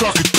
cock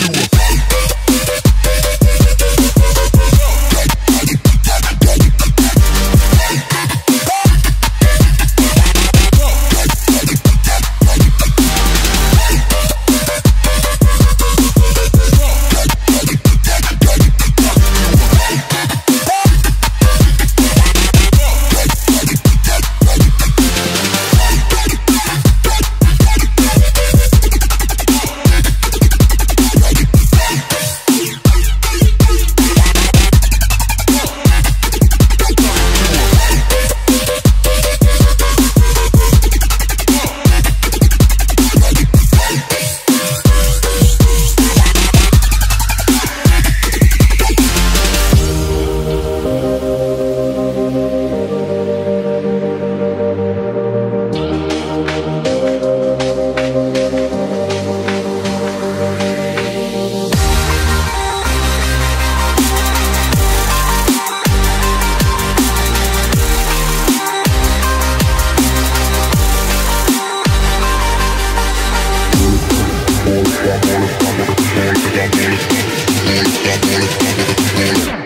Stop